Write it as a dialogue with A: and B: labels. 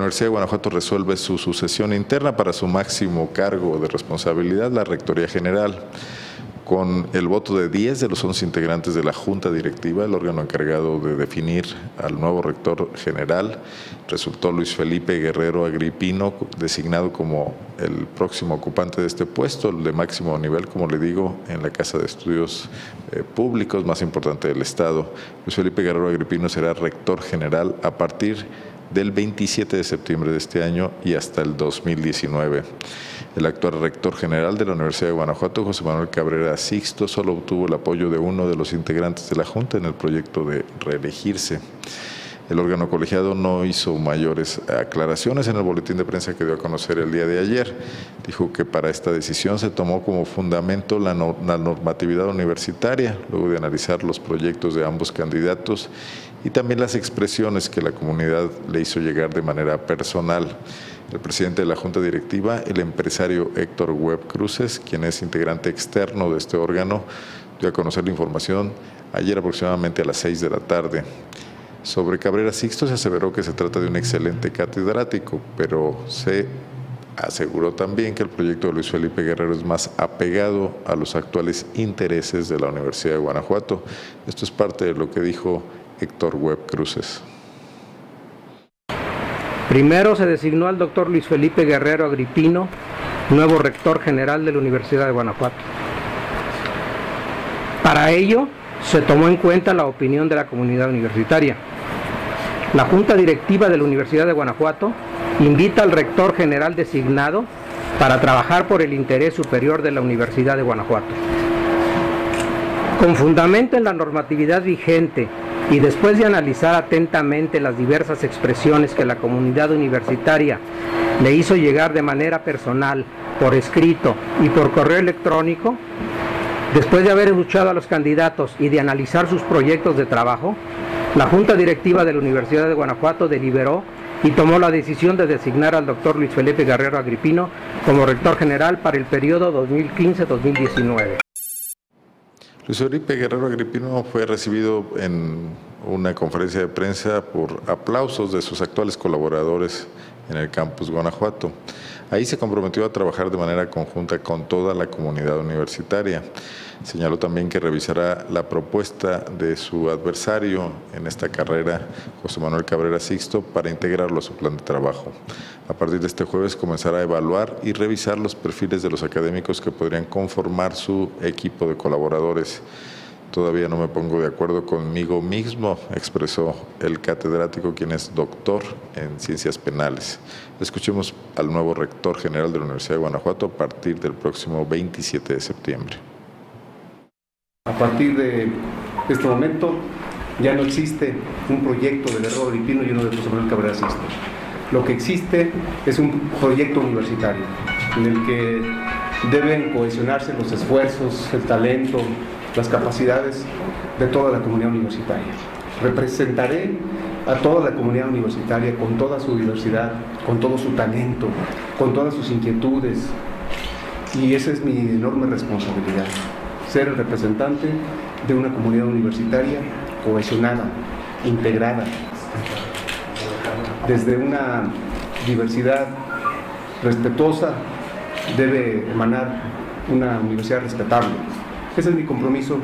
A: Universidad de Guanajuato resuelve su sucesión interna para su máximo cargo de responsabilidad, la Rectoría General con el voto de 10 de los 11 integrantes de la Junta Directiva, el órgano encargado de definir al nuevo rector general, resultó Luis Felipe Guerrero Agripino, designado como el próximo ocupante de este puesto, el de máximo nivel, como le digo, en la Casa de Estudios eh, Públicos más importante del Estado. Luis Felipe Guerrero Agripino será rector general a partir del 27 de septiembre de este año y hasta el 2019. El actual rector general de la Universidad de Guanajuato, José Manuel Cabrera Sixto, solo obtuvo el apoyo de uno de los integrantes de la Junta en el proyecto de reelegirse. El órgano colegiado no hizo mayores aclaraciones en el boletín de prensa que dio a conocer el día de ayer. Dijo que para esta decisión se tomó como fundamento la, normatividad universitaria, luego de analizar los proyectos de ambos candidatos y también las expresiones que la comunidad le hizo llegar de manera personal. El presidente de la Junta Directiva, el empresario Héctor Webb Cruces, quien es integrante externo de este órgano, dio a conocer la información ayer aproximadamente a las seis de la tarde. Sobre Cabrera Sixto se aseveró que se trata de un excelente catedrático, pero se aseguró también que el proyecto de Luis Felipe Guerrero es más apegado a los actuales intereses de la Universidad de Guanajuato. Esto es parte de lo que dijo Héctor Webb Cruces.
B: Primero se designó al doctor Luis Felipe Guerrero Agripino, nuevo rector general de la Universidad de Guanajuato. Para ello se tomó en cuenta la opinión de la comunidad universitaria. La Junta Directiva de la Universidad de Guanajuato invita al rector general designado para trabajar por el interés superior de la Universidad de Guanajuato. Con fundamento en la normatividad vigente y después de analizar atentamente las diversas expresiones que la comunidad universitaria le hizo llegar de manera personal, por escrito y por correo electrónico, después de haber escuchado a los candidatos y de analizar sus proyectos de trabajo, la Junta Directiva de la Universidad de Guanajuato deliberó y tomó la decisión de designar al doctor Luis Felipe Guerrero Agripino como rector general para el periodo 2015-2019.
A: Luis Felipe Guerrero Agripino fue recibido en una conferencia de prensa por aplausos de sus actuales colaboradores en el campus Guanajuato. Ahí se comprometió a trabajar de manera conjunta con toda la comunidad universitaria. Señaló también que revisará la propuesta de su adversario en esta carrera, José Manuel Cabrera Sixto, para integrarlo a su plan de trabajo. A partir de este jueves comenzará a evaluar y revisar los perfiles de los académicos que podrían conformar su equipo de colaboradores. Todavía no me pongo de acuerdo conmigo mismo, expresó el catedrático, quien es doctor en ciencias penales. Escuchemos al nuevo rector general de la Universidad de Guanajuato a partir del próximo 27 de septiembre.
C: A partir de este momento ya no existe un proyecto de Guerrero Agripino y uno de José Manuel Cabrera Sisto. Lo que existe es un proyecto universitario en el que deben cohesionarse los esfuerzos, el talento, las capacidades de toda la comunidad universitaria. Representaré a toda la comunidad universitaria con toda su diversidad, con todo su talento, con todas sus inquietudes y esa es mi enorme responsabilidad ser el representante de una comunidad universitaria cohesionada, integrada, desde una diversidad respetuosa debe emanar una universidad respetable. Ese es mi compromiso